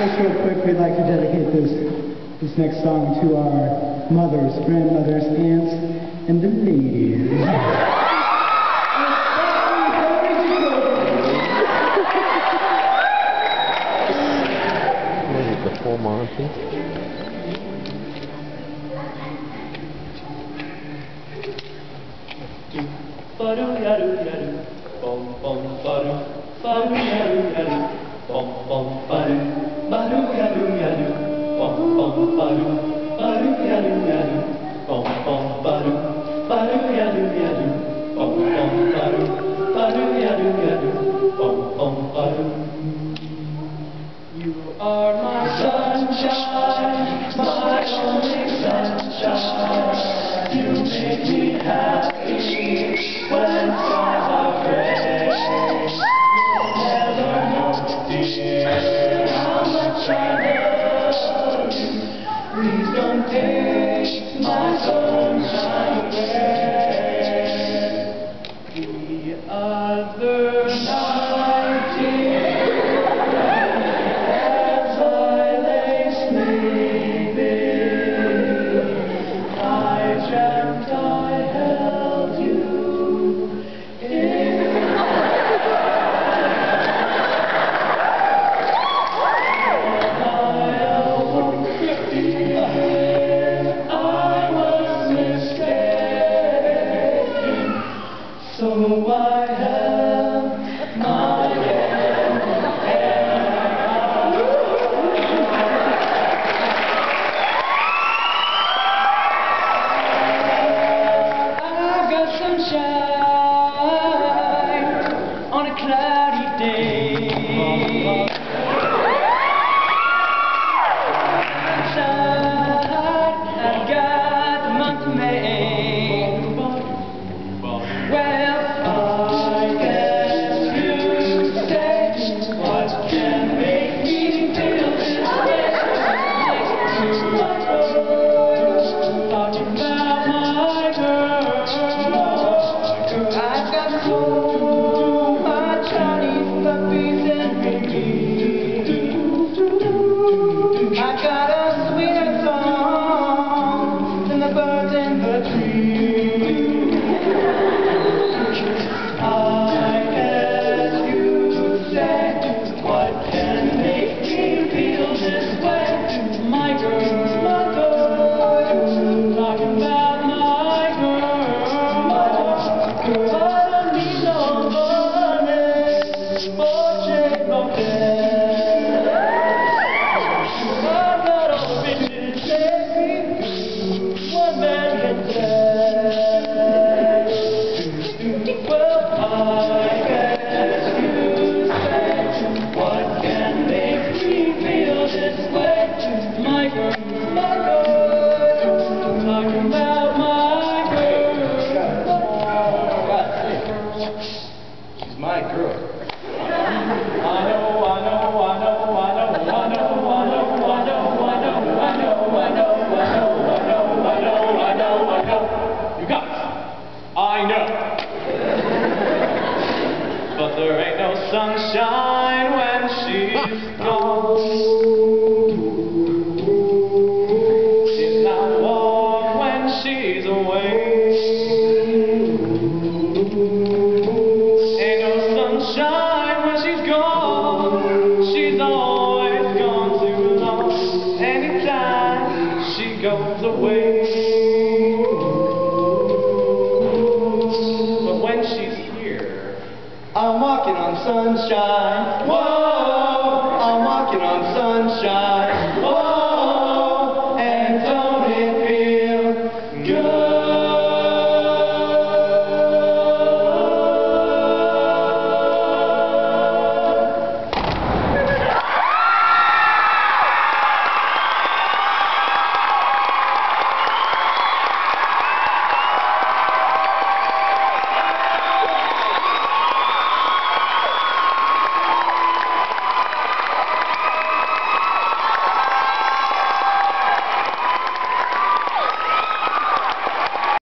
just real quick, we'd like to dedicate this, this next song to our mothers, grandmothers, aunts, and the ladies. Monty. you are my sunshine my only sunshine. why? Oh. sunshine when she's gone she's not one when she's away walking on sunshine. Whoa, I'm walking on sunshine.